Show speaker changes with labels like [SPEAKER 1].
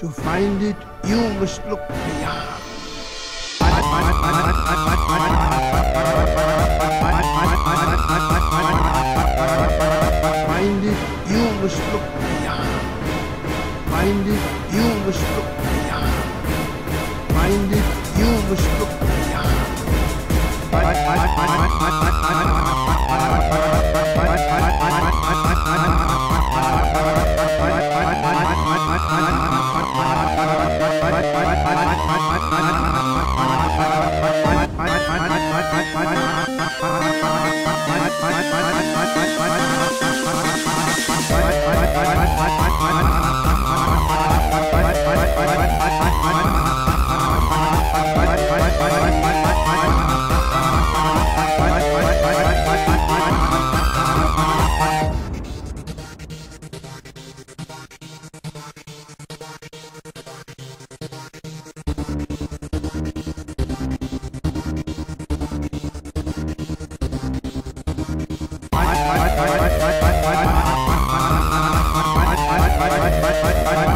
[SPEAKER 1] To find it, you must look beyond. Find it, you must look beyond. Find it, you must look beyond. Find it, you must look beyond. Find Bye. bye my, my, my